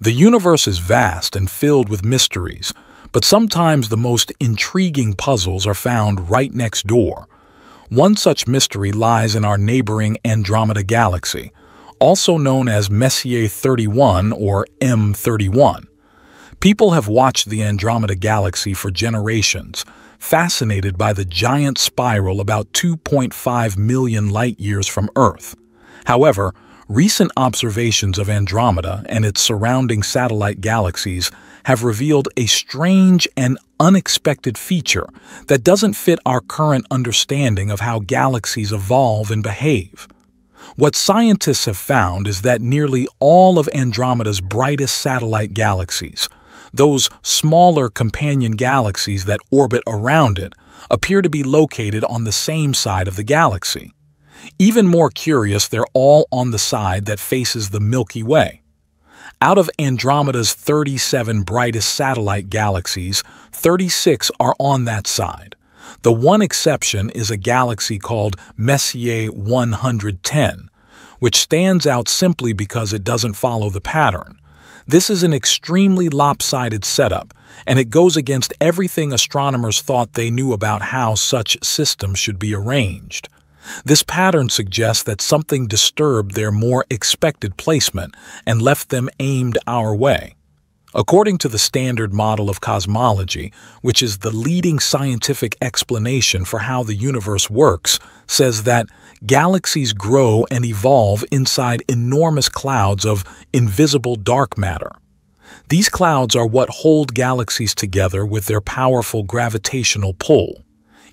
The universe is vast and filled with mysteries, but sometimes the most intriguing puzzles are found right next door. One such mystery lies in our neighboring Andromeda Galaxy, also known as Messier 31 or M31. People have watched the Andromeda Galaxy for generations, fascinated by the giant spiral about 2.5 million light-years from Earth. However, Recent observations of Andromeda and its surrounding satellite galaxies have revealed a strange and unexpected feature that doesn't fit our current understanding of how galaxies evolve and behave. What scientists have found is that nearly all of Andromeda's brightest satellite galaxies, those smaller companion galaxies that orbit around it, appear to be located on the same side of the galaxy. Even more curious, they're all on the side that faces the Milky Way. Out of Andromeda's 37 brightest satellite galaxies, 36 are on that side. The one exception is a galaxy called Messier 110, which stands out simply because it doesn't follow the pattern. This is an extremely lopsided setup, and it goes against everything astronomers thought they knew about how such systems should be arranged. This pattern suggests that something disturbed their more expected placement and left them aimed our way. According to the Standard Model of Cosmology, which is the leading scientific explanation for how the universe works, says that galaxies grow and evolve inside enormous clouds of invisible dark matter. These clouds are what hold galaxies together with their powerful gravitational pull.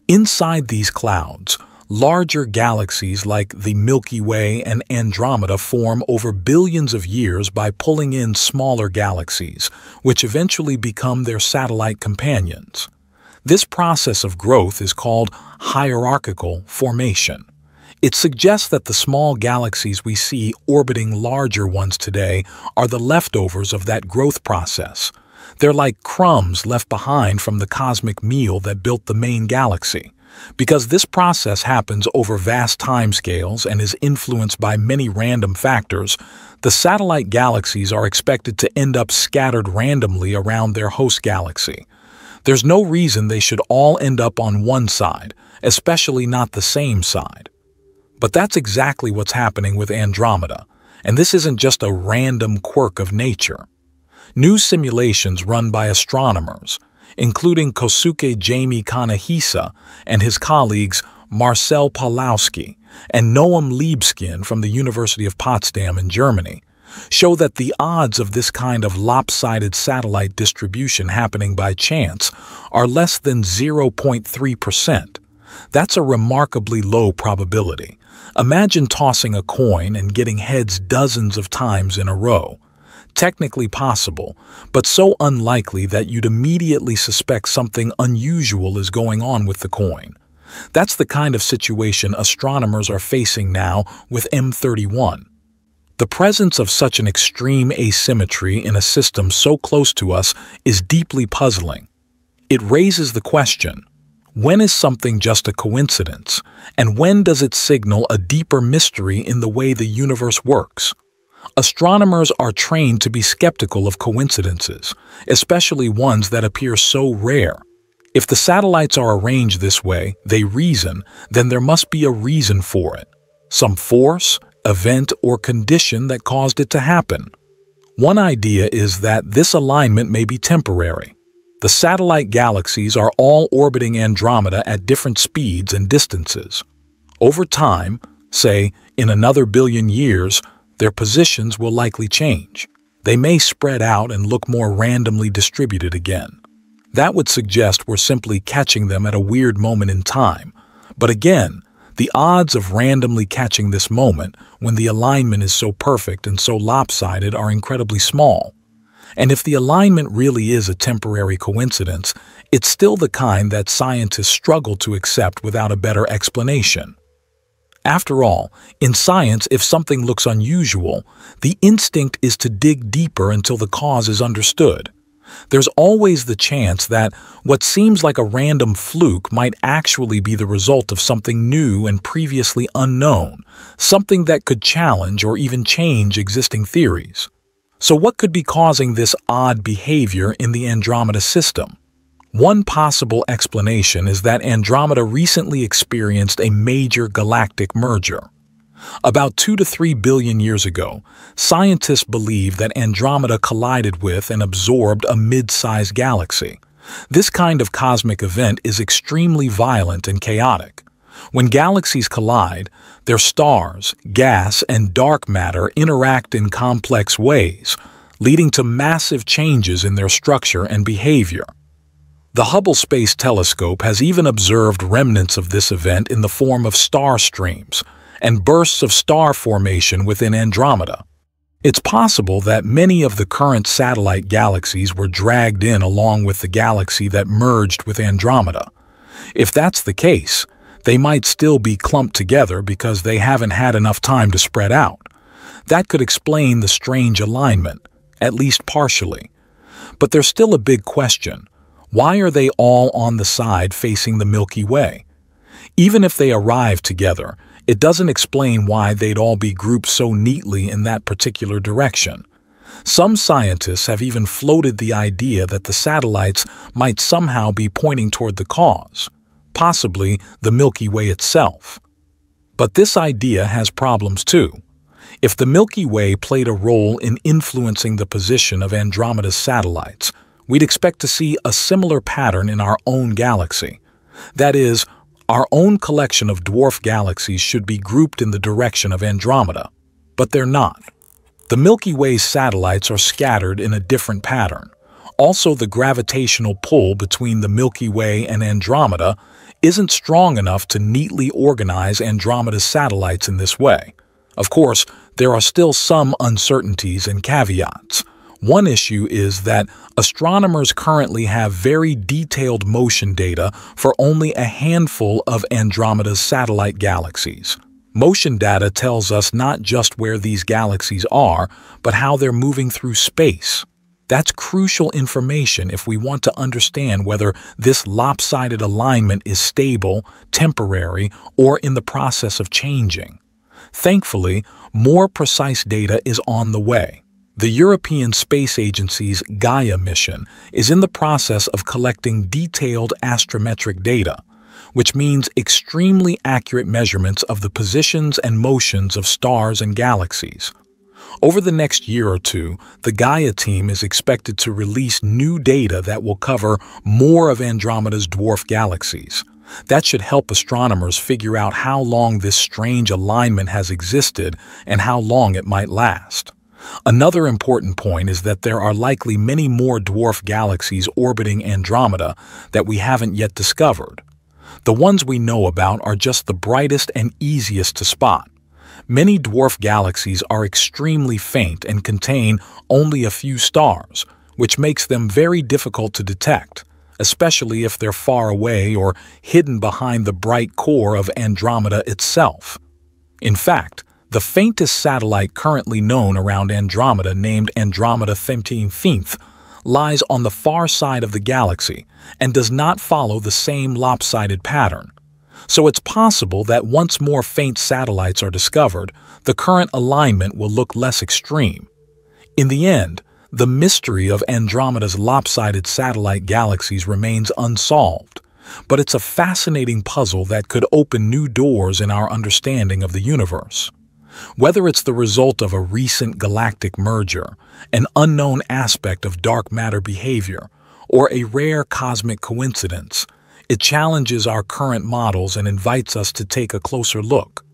Inside these clouds, Larger galaxies like the Milky Way and Andromeda form over billions of years by pulling in smaller galaxies, which eventually become their satellite companions. This process of growth is called hierarchical formation. It suggests that the small galaxies we see orbiting larger ones today are the leftovers of that growth process. They're like crumbs left behind from the cosmic meal that built the main galaxy. Because this process happens over vast timescales and is influenced by many random factors, the satellite galaxies are expected to end up scattered randomly around their host galaxy. There's no reason they should all end up on one side, especially not the same side. But that's exactly what's happening with Andromeda, and this isn't just a random quirk of nature. New simulations run by astronomers, including Kosuke Jamie Kanehisa and his colleagues Marcel Pawlowski and Noam Libeskind from the University of Potsdam in Germany, show that the odds of this kind of lopsided satellite distribution happening by chance are less than 0.3%. That's a remarkably low probability. Imagine tossing a coin and getting heads dozens of times in a row technically possible, but so unlikely that you'd immediately suspect something unusual is going on with the coin. That's the kind of situation astronomers are facing now with M31. The presence of such an extreme asymmetry in a system so close to us is deeply puzzling. It raises the question, when is something just a coincidence, and when does it signal a deeper mystery in the way the universe works? Astronomers are trained to be skeptical of coincidences, especially ones that appear so rare. If the satellites are arranged this way, they reason, then there must be a reason for it. Some force, event, or condition that caused it to happen. One idea is that this alignment may be temporary. The satellite galaxies are all orbiting Andromeda at different speeds and distances. Over time, say in another billion years, their positions will likely change. They may spread out and look more randomly distributed again. That would suggest we're simply catching them at a weird moment in time. But again, the odds of randomly catching this moment when the alignment is so perfect and so lopsided are incredibly small. And if the alignment really is a temporary coincidence, it's still the kind that scientists struggle to accept without a better explanation. After all, in science, if something looks unusual, the instinct is to dig deeper until the cause is understood. There's always the chance that what seems like a random fluke might actually be the result of something new and previously unknown, something that could challenge or even change existing theories. So what could be causing this odd behavior in the Andromeda system? One possible explanation is that Andromeda recently experienced a major galactic merger. About 2 to 3 billion years ago, scientists believe that Andromeda collided with and absorbed a mid-sized galaxy. This kind of cosmic event is extremely violent and chaotic. When galaxies collide, their stars, gas, and dark matter interact in complex ways, leading to massive changes in their structure and behavior. The Hubble Space Telescope has even observed remnants of this event in the form of star streams and bursts of star formation within Andromeda. It's possible that many of the current satellite galaxies were dragged in along with the galaxy that merged with Andromeda. If that's the case, they might still be clumped together because they haven't had enough time to spread out. That could explain the strange alignment, at least partially. But there's still a big question. Why are they all on the side facing the Milky Way? Even if they arrived together, it doesn't explain why they'd all be grouped so neatly in that particular direction. Some scientists have even floated the idea that the satellites might somehow be pointing toward the cause possibly the Milky Way itself. But this idea has problems too. If the Milky Way played a role in influencing the position of Andromeda's satellites, we'd expect to see a similar pattern in our own galaxy. That is, our own collection of dwarf galaxies should be grouped in the direction of Andromeda. But they're not. The Milky Way's satellites are scattered in a different pattern. Also, the gravitational pull between the Milky Way and Andromeda isn't strong enough to neatly organize Andromeda's satellites in this way. Of course, there are still some uncertainties and caveats. One issue is that astronomers currently have very detailed motion data for only a handful of Andromeda's satellite galaxies. Motion data tells us not just where these galaxies are, but how they're moving through space. That's crucial information if we want to understand whether this lopsided alignment is stable, temporary, or in the process of changing. Thankfully, more precise data is on the way. The European Space Agency's Gaia mission is in the process of collecting detailed astrometric data, which means extremely accurate measurements of the positions and motions of stars and galaxies. Over the next year or two, the Gaia team is expected to release new data that will cover more of Andromeda's dwarf galaxies. That should help astronomers figure out how long this strange alignment has existed and how long it might last. Another important point is that there are likely many more dwarf galaxies orbiting Andromeda that we haven't yet discovered. The ones we know about are just the brightest and easiest to spot. Many dwarf galaxies are extremely faint and contain only a few stars, which makes them very difficult to detect, especially if they're far away or hidden behind the bright core of Andromeda itself. In fact, the faintest satellite currently known around Andromeda named Andromeda 13th lies on the far side of the galaxy and does not follow the same lopsided pattern so it's possible that once more faint satellites are discovered, the current alignment will look less extreme. In the end, the mystery of Andromeda's lopsided satellite galaxies remains unsolved, but it's a fascinating puzzle that could open new doors in our understanding of the universe. Whether it's the result of a recent galactic merger, an unknown aspect of dark matter behavior, or a rare cosmic coincidence, it challenges our current models and invites us to take a closer look.